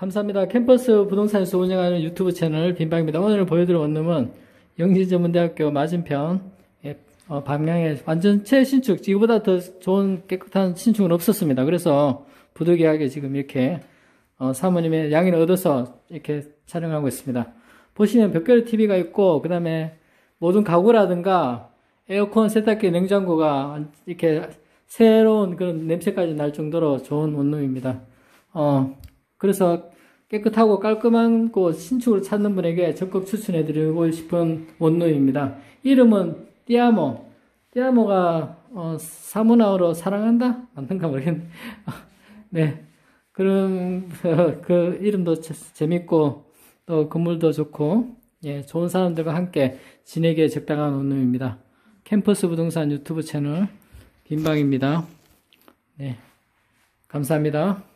감사합니다. 캠퍼스 부동산에서 운영하는 유튜브 채널 빈방입니다. 오늘 보여드릴 원룸은 영진전문대학교 맞은편 예, 어, 방향에 완전 최신축, 이거보다 더 좋은 깨끗한 신축은 없었습니다. 그래서 부득이하게 지금 이렇게 어, 사모님의 양해를 얻어서 이렇게 촬영하고 있습니다. 보시면 벽걸이 TV가 있고 그 다음에 모든 가구라든가 에어컨, 세탁기, 냉장고가 이렇게 새로운 그런 냄새까지 날 정도로 좋은 원룸입니다. 어, 그래서 깨끗하고 깔끔한 곳 신축을 찾는 분에게 적극 추천해드리고 싶은 원룸입니다. 이름은 띠아모. 띠아모가 어, 사문화어로 사랑한다? 맞는가 모르겠네. 네. 그런 그 이름도 재- 재밌고 또 건물도 좋고 예, 좋은 사람들과 함께 지내기에 적당한 원룸입니다. 캠퍼스 부동산 유튜브 채널 빈방입니다. 네. 감사합니다.